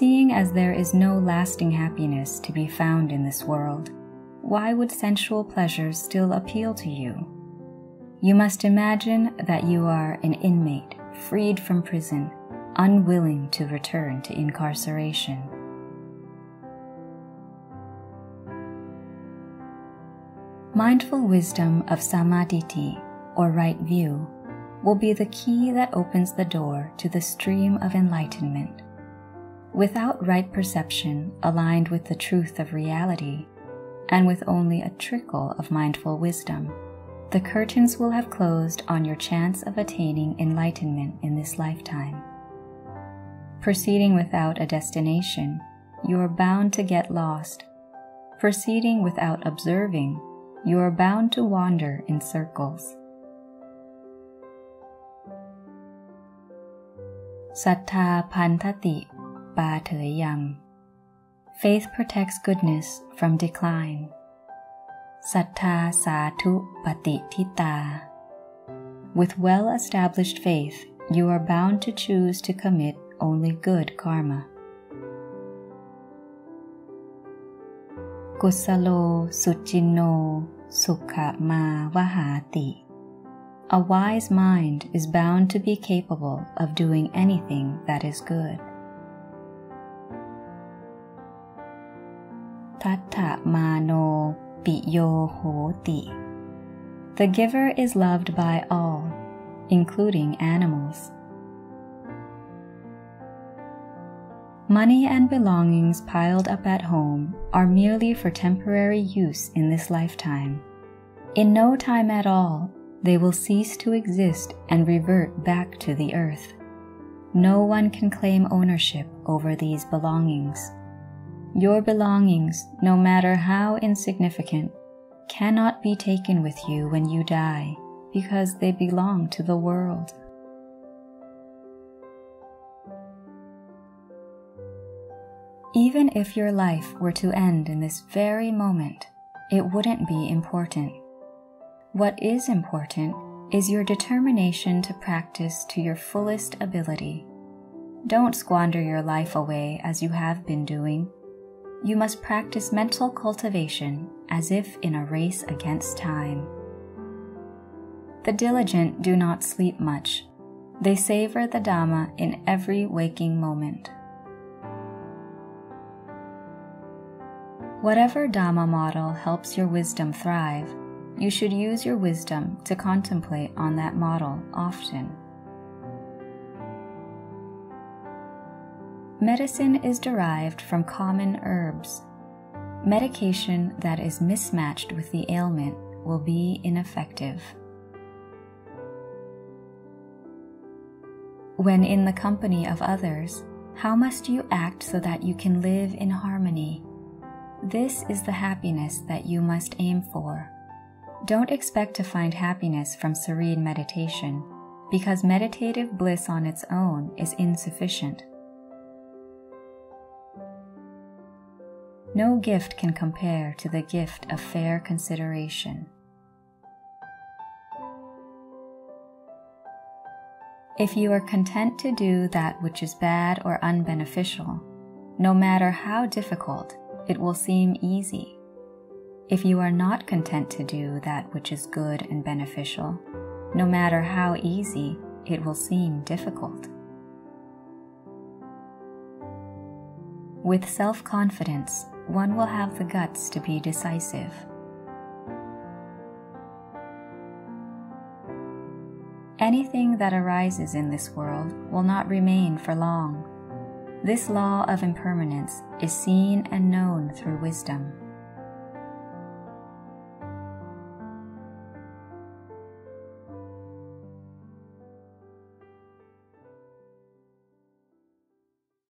Seeing as there is no lasting happiness to be found in this world, why would sensual pleasures still appeal to you? You must imagine that you are an inmate freed from prison, unwilling to return to incarceration. Mindful wisdom of samadhi, or right view, will be the key that opens the door to the stream of enlightenment. Without right perception aligned with the truth of reality, and with only a trickle of mindful wisdom, the curtains will have closed on your chance of attaining enlightenment in this lifetime. Proceeding without a destination, you are bound to get lost. Proceeding without observing, you are bound to wander in circles. Sattha pantati pa Faith protects goodness from decline. Sattha satu patitita. With well established faith, you are bound to choose to commit only good karma. Kusalo suchino sukha vahati. A wise mind is bound to be capable of doing anything that is good. Tatta mano piyo. The giver is loved by all, including animals. Money and belongings piled up at home are merely for temporary use in this lifetime. In no time at all, they will cease to exist and revert back to the earth. No one can claim ownership over these belongings. Your belongings, no matter how insignificant, cannot be taken with you when you die because they belong to the world. Even if your life were to end in this very moment, it wouldn't be important. What is important is your determination to practice to your fullest ability. Don't squander your life away as you have been doing. You must practice mental cultivation as if in a race against time. The diligent do not sleep much. They savor the Dhamma in every waking moment. Whatever Dhamma model helps your wisdom thrive, you should use your wisdom to contemplate on that model often. Medicine is derived from common herbs. Medication that is mismatched with the ailment will be ineffective. When in the company of others, how must you act so that you can live in harmony? This is the happiness that you must aim for. Don't expect to find happiness from serene meditation, because meditative bliss on its own is insufficient. No gift can compare to the gift of fair consideration. If you are content to do that which is bad or unbeneficial, no matter how difficult, it will seem easy. If you are not content to do that which is good and beneficial, no matter how easy, it will seem difficult. With self confidence, one will have the guts to be decisive. Anything that arises in this world will not remain for long. This law of impermanence is seen and known through wisdom.